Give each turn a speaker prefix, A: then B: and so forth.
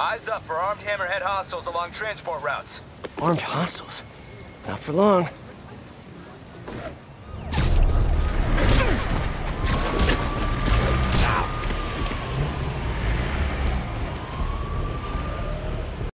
A: Eyes up for armed hammerhead hostiles along transport routes.
B: Armed hostiles? Not for long.